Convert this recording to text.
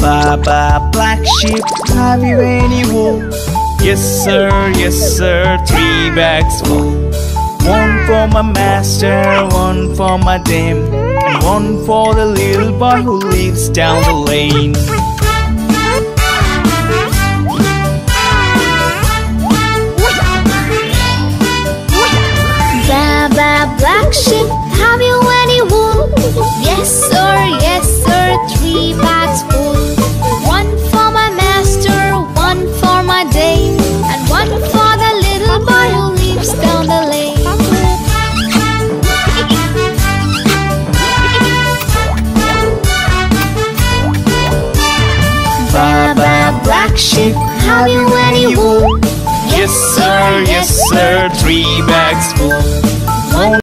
Baba black sheep, have you any wool? Yes sir, yes sir, three bags full. One for my master, one for my dame, and one for the little boy who lives down the lane. Baba black sheep, ship. Have you any wool? Yes, sir, yes, sir, three bags full.